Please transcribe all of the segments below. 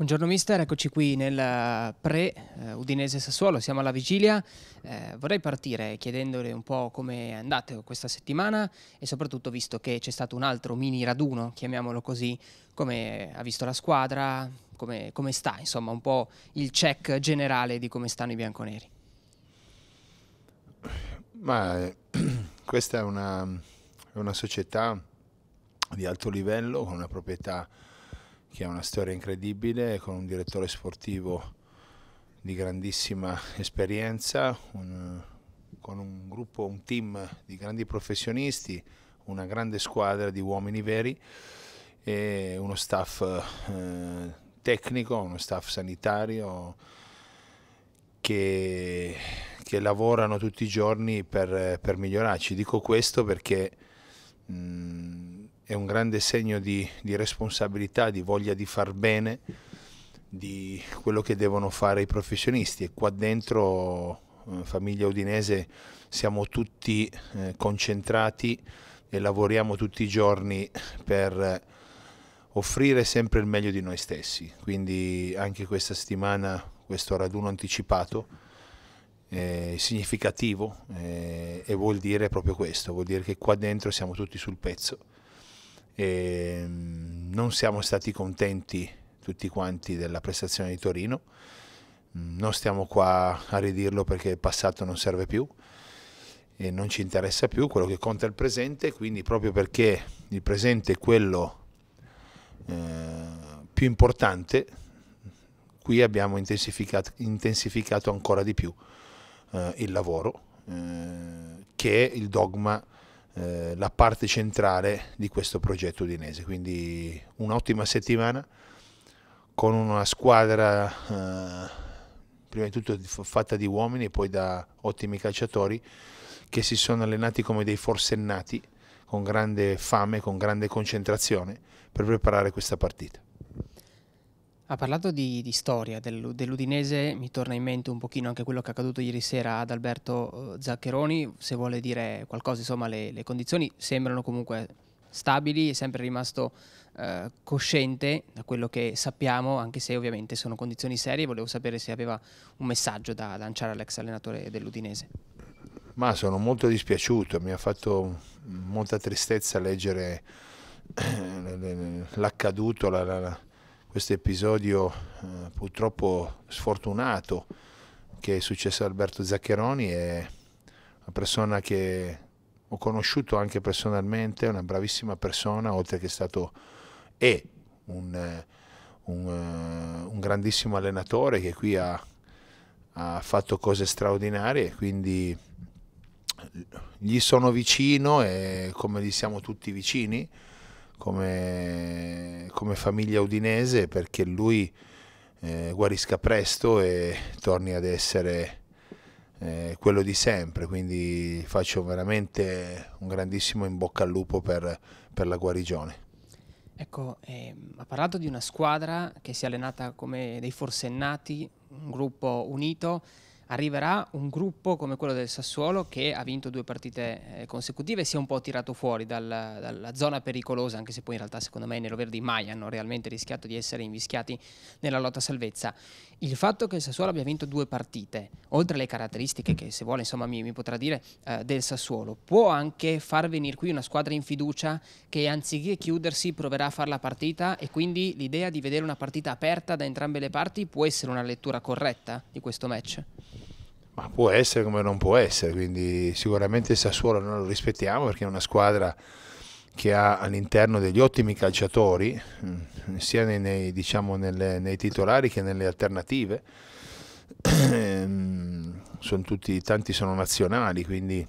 Buongiorno mister, eccoci qui nel pre-Udinese eh, Sassuolo, siamo alla vigilia. Eh, vorrei partire chiedendole un po' come è andata questa settimana e soprattutto visto che c'è stato un altro mini raduno, chiamiamolo così, come ha visto la squadra, come, come sta, insomma un po' il check generale di come stanno i bianconeri. Ma eh, questa è una, una società di alto livello con una proprietà che ha una storia incredibile, con un direttore sportivo di grandissima esperienza, un, con un gruppo, un team di grandi professionisti, una grande squadra di uomini veri e uno staff eh, tecnico, uno staff sanitario che, che, lavorano tutti i giorni per, per migliorarci. Dico questo perché mh, è un grande segno di, di responsabilità, di voglia di far bene, di quello che devono fare i professionisti. E qua dentro eh, famiglia udinese siamo tutti eh, concentrati e lavoriamo tutti i giorni per offrire sempre il meglio di noi stessi. Quindi anche questa settimana questo raduno anticipato è significativo eh, e vuol dire proprio questo vuol dire che qua dentro siamo tutti sul pezzo e mm, non siamo stati contenti tutti quanti della prestazione di Torino, mm, non stiamo qua a ridirlo perché il passato non serve più e non ci interessa più, quello che conta è il presente, quindi proprio perché il presente è quello eh, più importante, qui abbiamo intensificato, intensificato ancora di più eh, il lavoro, eh, che è il dogma eh, la parte centrale di questo progetto udinese. Quindi un'ottima settimana con una squadra eh, prima di tutto fatta di uomini e poi da ottimi calciatori che si sono allenati come dei forsennati con grande fame, con grande concentrazione per preparare questa partita. Ha parlato di, di storia del, dell'Udinese, mi torna in mente un pochino anche quello che è accaduto ieri sera ad Alberto eh, Zaccheroni, se vuole dire qualcosa, insomma le, le condizioni sembrano comunque stabili, è sempre rimasto eh, cosciente da quello che sappiamo, anche se ovviamente sono condizioni serie, volevo sapere se aveva un messaggio da lanciare all'ex allenatore dell'Udinese. Ma sono molto dispiaciuto, mi ha fatto molta tristezza leggere l'accaduto, la, la, la questo episodio eh, purtroppo sfortunato che è successo a Alberto Zaccheroni è una persona che ho conosciuto anche personalmente, una bravissima persona, oltre che stato è un, eh, un, eh, un grandissimo allenatore che qui ha, ha fatto cose straordinarie, quindi gli sono vicino e come gli siamo tutti vicini, come, come famiglia udinese perché lui eh, guarisca presto e torni ad essere eh, quello di sempre, quindi faccio veramente un grandissimo in bocca al lupo per, per la guarigione. Ecco, eh, ha parlato di una squadra che si è allenata come dei forsennati, un gruppo unito, arriverà un gruppo come quello del Sassuolo che ha vinto due partite eh, consecutive e si è un po' tirato fuori dal, dalla zona pericolosa, anche se poi in realtà secondo me i neroverdi mai hanno realmente rischiato di essere invischiati nella lotta salvezza. Il fatto che il Sassuolo abbia vinto due partite, oltre alle caratteristiche che se vuole insomma mi, mi potrà dire eh, del Sassuolo, può anche far venire qui una squadra in fiducia che anziché chiudersi proverà a fare la partita e quindi l'idea di vedere una partita aperta da entrambe le parti può essere una lettura corretta di questo match? Ma può essere come non può essere, quindi sicuramente il Sassuolo noi lo rispettiamo perché è una squadra che ha all'interno degli ottimi calciatori, mm, sia nei, nei, diciamo, nelle, nei titolari che nelle alternative. Ehm, sono tutti, tanti sono nazionali, quindi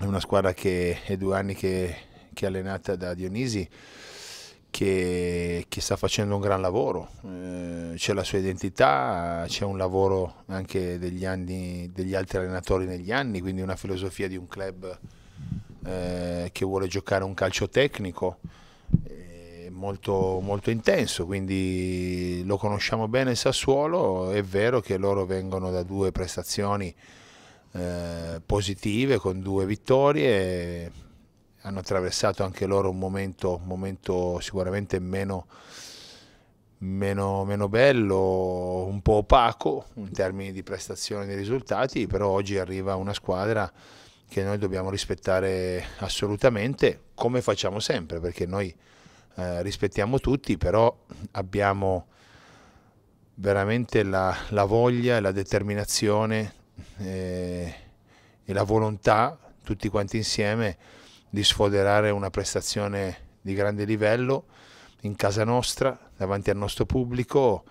è una squadra che è due anni che, che è allenata da Dionisi che, che, sta facendo un gran lavoro, eh, c'è la sua identità, c'è un lavoro anche degli, anni, degli altri allenatori negli anni, quindi una filosofia di un club eh, che vuole giocare un calcio tecnico eh, molto, molto intenso, quindi lo conosciamo bene il Sassuolo, è vero che loro vengono da due prestazioni eh, positive con due vittorie hanno attraversato anche loro un momento, un momento sicuramente meno, meno, meno bello, un po' opaco in termini di prestazione dei risultati, però oggi arriva una squadra che noi dobbiamo rispettare assolutamente, come facciamo sempre, perché noi eh, rispettiamo tutti, però abbiamo veramente la, la voglia la determinazione eh, e la volontà, tutti quanti insieme, di sfoderare una prestazione di grande livello in casa nostra, davanti al nostro pubblico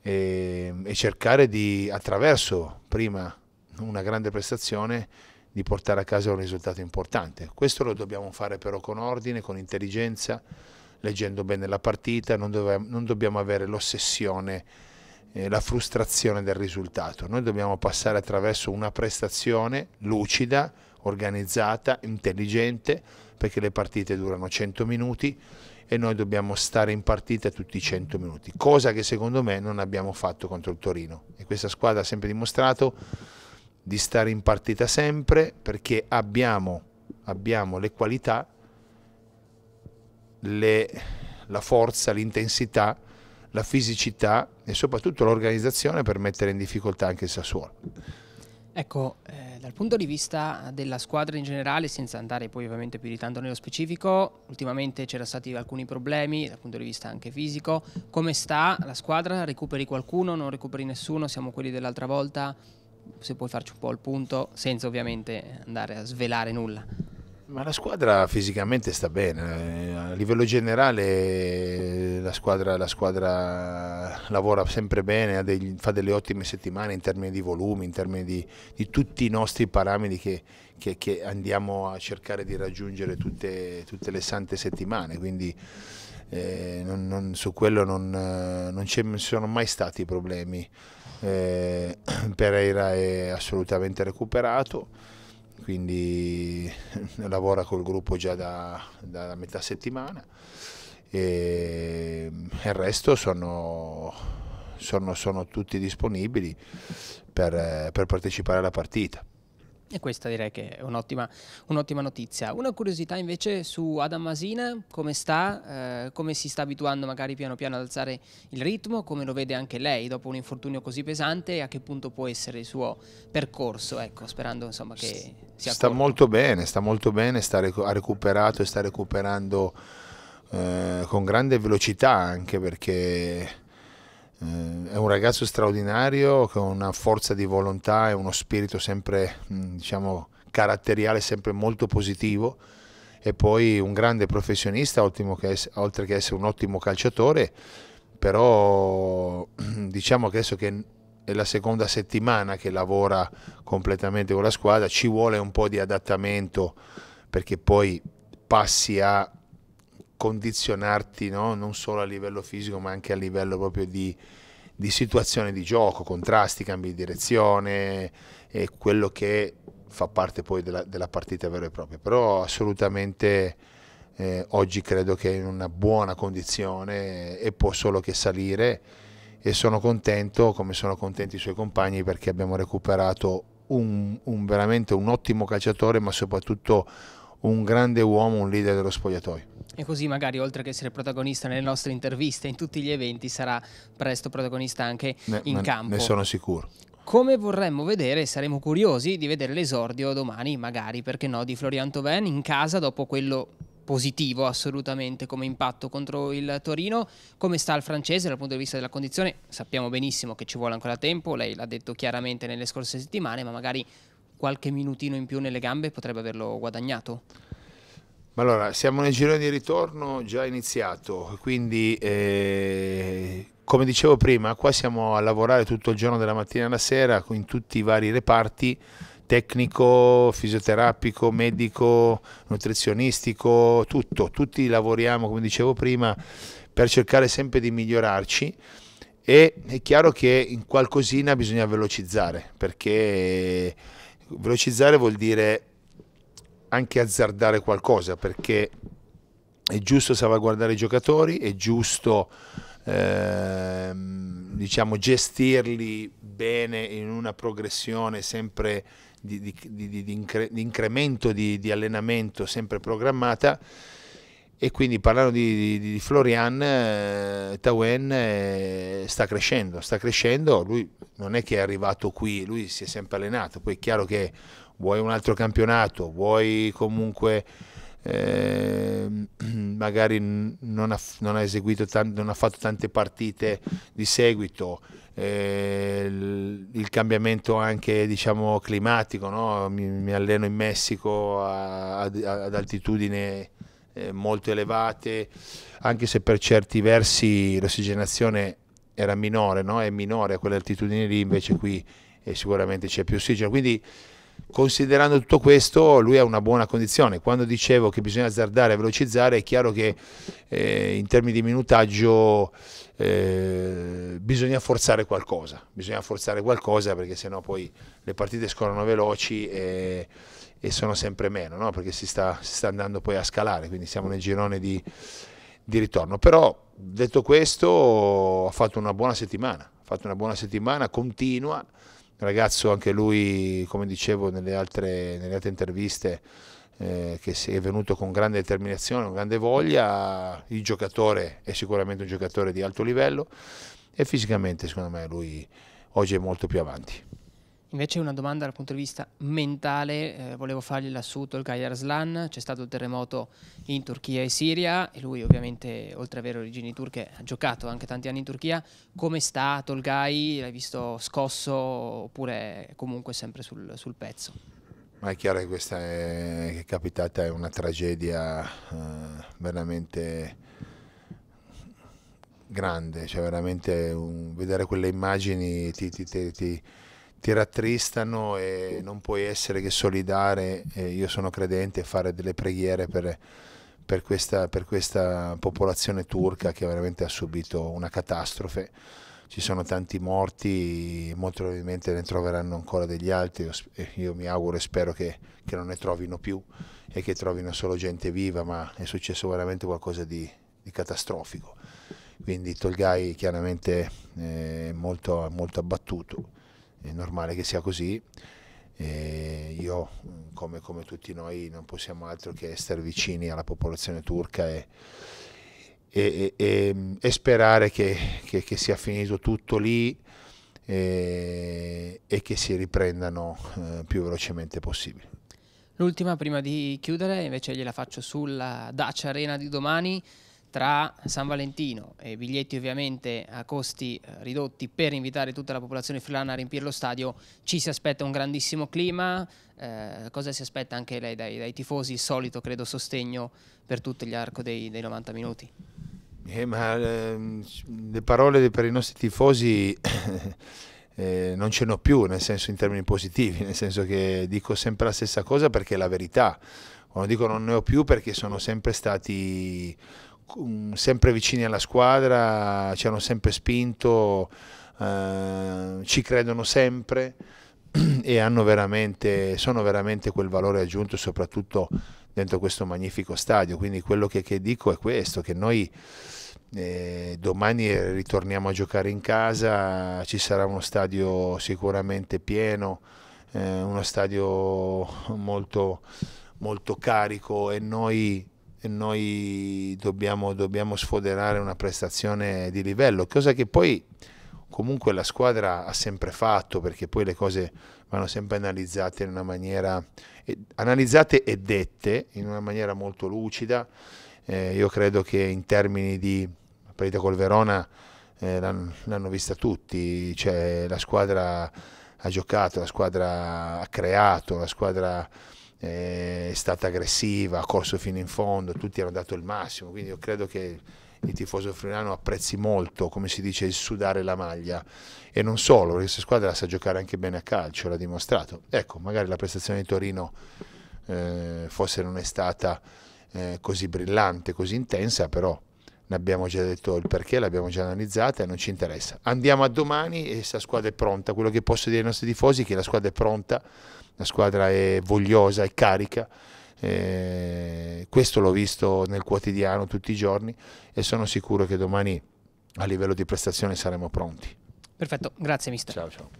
e, e cercare di, attraverso prima una grande prestazione, di portare a casa un risultato importante. Questo lo dobbiamo fare però con ordine, con intelligenza, leggendo bene la partita, non, dove, non dobbiamo avere l'ossessione, eh, la frustrazione del risultato. Noi dobbiamo passare attraverso una prestazione lucida, organizzata, intelligente, perché le partite durano 100 minuti e noi dobbiamo stare in partita tutti i 100 minuti, cosa che secondo me non abbiamo fatto contro il Torino e questa squadra ha sempre dimostrato di stare in partita sempre perché abbiamo, abbiamo le qualità, le, la forza, l'intensità, la fisicità e soprattutto l'organizzazione per mettere in difficoltà anche il Sassuolo. Ecco, eh, dal punto di vista della squadra in generale, senza andare poi ovviamente più di tanto nello specifico, ultimamente c'erano stati alcuni problemi dal punto di vista anche fisico. Come sta la squadra? Recuperi qualcuno? Non recuperi nessuno? Siamo quelli dell'altra volta? Se puoi farci un po' il punto, senza ovviamente andare a svelare nulla. Ma la squadra fisicamente sta bene, eh, a livello generale la squadra, la squadra lavora sempre bene, degli, fa delle ottime settimane in termini di volumi, in termini di, di tutti i nostri parametri che, che, che, andiamo a cercare di raggiungere tutte, tutte le sante settimane, quindi eh, non, non, su quello non, non ci sono mai stati problemi. Eh, Pereira è assolutamente recuperato quindi lavora col gruppo già da, da metà settimana e il resto sono, sono, sono tutti disponibili per, per partecipare alla partita. E questa direi che è un'ottima, un'ottima notizia. Una curiosità invece su Adam Masina, come sta, eh, come si sta abituando magari piano piano ad alzare il ritmo, come lo vede anche lei dopo un infortunio così pesante e a che punto può essere il suo percorso, ecco, sperando insomma che sia Sta corto. molto bene, sta molto bene, sta ha recuperato e sta recuperando eh, con grande velocità anche perché è un ragazzo straordinario con una forza di volontà e uno spirito sempre, mm, diciamo, caratteriale sempre molto positivo. E poi un grande professionista, oltre che essere un ottimo calciatore, però diciamo che adesso che è la seconda settimana che lavora completamente con la squadra, ci vuole un po' di adattamento perché poi passi a condizionarti no? non solo a livello fisico ma anche a livello proprio di, di situazione di gioco, contrasti, cambi di direzione e quello che fa parte poi della, della partita vera e propria. Però assolutamente eh, oggi credo che è in una buona condizione e può solo che salire e sono contento come sono contenti i suoi compagni perché abbiamo recuperato un, un veramente un ottimo calciatore ma soprattutto un grande uomo, un leader dello spogliatoio. E così magari oltre che essere protagonista nelle nostre interviste, in tutti gli eventi, sarà presto protagonista anche ne, in campo. Ne sono sicuro. Come vorremmo vedere, saremo curiosi di vedere l'esordio domani, magari, perché no, di Florian Toven in casa dopo quello positivo assolutamente come impatto contro il Torino. Come sta il francese dal punto di vista della condizione? Sappiamo benissimo che ci vuole ancora tempo, lei l'ha detto chiaramente nelle scorse settimane, ma magari qualche minutino in più nelle gambe potrebbe averlo guadagnato? Allora, siamo nel girone di ritorno già iniziato, quindi eh, come dicevo prima, qua siamo a lavorare tutto il giorno dalla mattina alla sera in tutti i vari reparti, tecnico, fisioterapico, medico, nutrizionistico, tutto, tutti lavoriamo, come dicevo prima, per cercare sempre di migliorarci e è chiaro che in qualcosina bisogna velocizzare, perché velocizzare vuol dire anche azzardare qualcosa perché è giusto salvaguardare i giocatori, è giusto ehm, diciamo, gestirli bene in una progressione sempre di, di, di, di incre incremento di, allenamento sempre programmata e quindi parlando di, di, di Florian, eh, Tawen eh, sta crescendo, sta crescendo, lui non è che è arrivato qui, lui si è sempre allenato, poi è chiaro che vuoi un altro campionato, vuoi comunque eh, magari non ha, non ha, tanto, non ha fatto tante partite di seguito, eh, il, il, cambiamento anche diciamo climatico, no? mi, mi, alleno in Messico a, a, ad altitudine eh, molto elevate, anche se per certi versi l'ossigenazione era minore, no? è minore a quelle altitudini lì, invece qui eh, sicuramente c'è più ossigeno. Quindi considerando tutto questo lui ha una buona condizione. Quando dicevo che bisogna azzardare e velocizzare è chiaro che eh, in termini di minutaggio eh, bisogna forzare qualcosa, bisogna forzare qualcosa perché sennò poi le partite scorrono veloci e, e sono sempre meno, no? perché si sta, si sta, andando poi a scalare, quindi siamo nel girone di, di ritorno. Però detto questo ha fatto una buona settimana, ha fatto una buona settimana continua, ragazzo anche lui, come dicevo nelle altre, nelle altre interviste, eh, che si è venuto con grande determinazione, con grande voglia, il giocatore è sicuramente un giocatore di alto livello e fisicamente secondo me lui oggi è molto più avanti. Invece una domanda dal punto di vista mentale, eh, volevo fargli su Tolgay Arslan, c'è stato il terremoto in Turchia e Siria e lui ovviamente oltre ad avere origini turche ha giocato anche tanti anni in Turchia, come sta Tolgay? L'hai visto scosso oppure comunque sempre sul, sul pezzo? Ma è chiaro che questa è, che è capitata è una tragedia eh, veramente grande, cioè veramente un, vedere quelle immagini ti, ti, ti, ti ti rattristano e non puoi essere che solidare. Eh, io sono credente e fare delle preghiere per, per, questa, per questa popolazione turca che veramente ha subito una catastrofe. Ci sono tanti morti, molto probabilmente ne troveranno ancora degli altri. Io, mi auguro e spero che, che, non ne trovino più e che trovino solo gente viva, ma è successo veramente qualcosa di, di catastrofico. Quindi Tolgai chiaramente è molto, molto abbattuto è normale che sia così. E io, come, come, tutti noi, non possiamo altro che essere vicini alla popolazione turca e, e, e, sperare che, che, che, sia finito tutto lì e, che si riprendano eh, più velocemente possibile. L'ultima prima di chiudere invece gliela faccio sulla Dacia Arena di domani tra San Valentino e biglietti ovviamente a costi eh, ridotti per invitare tutta la popolazione friulana a riempire lo stadio, ci si aspetta un grandissimo clima, eh, cosa si aspetta anche lei dai, dai, tifosi, il solito credo sostegno per tutto l'arco dei, dei, 90 minuti? Eh, ma, eh, le parole per i nostri tifosi eh, non ce n'ho più, nel senso in termini positivi, nel senso che dico sempre la stessa cosa perché è la verità, quando dico non ne ho più perché sono sempre stati sempre vicini alla squadra, ci hanno sempre spinto, eh, ci credono sempre e veramente, sono veramente quel valore aggiunto soprattutto dentro questo magnifico stadio. Quindi quello che, che dico è questo, che noi eh, domani ritorniamo a giocare in casa, ci sarà uno stadio sicuramente pieno, eh, uno stadio molto, molto carico e noi noi dobbiamo, dobbiamo sfoderare una prestazione di livello, cosa che poi comunque la squadra ha sempre fatto perché poi le cose vanno sempre analizzate in una maniera analizzate e dette in una maniera molto lucida. Eh, io credo che in termini di partita col Verona eh, l'hanno vista tutti cioè la squadra ha giocato la squadra ha creato la squadra è stata aggressiva, ha corso fino in fondo, tutti hanno dato il massimo, quindi io credo che il tifoso friulano apprezzi molto, come si dice, il sudare la maglia e non solo, perché questa squadra sa giocare anche bene a calcio, l'ha dimostrato. Ecco, magari la prestazione di Torino eh, forse non è stata eh, così brillante, così intensa, però ne abbiamo già detto il perché, l'abbiamo già analizzata e non ci interessa. Andiamo a domani e questa squadra è pronta, quello che posso dire ai nostri tifosi è che la squadra è pronta la squadra è vogliosa, è carica. Eh, questo l'ho visto nel quotidiano tutti i giorni e sono sicuro che domani a livello di prestazione saremo pronti. Perfetto, grazie mister. Ciao ciao.